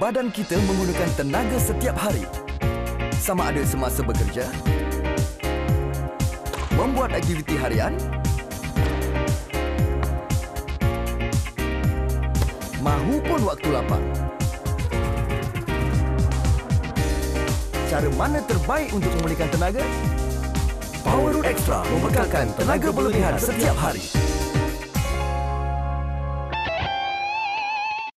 Badan kita menggunakan tenaga setiap hari. Sama ada semasa bekerja, membuat aktiviti harian, mahupun waktu lapang. Cara mana terbaik untuk memulihkan tenaga? Power Root Extra membekalkan tenaga berlebihan setiap hari. hari.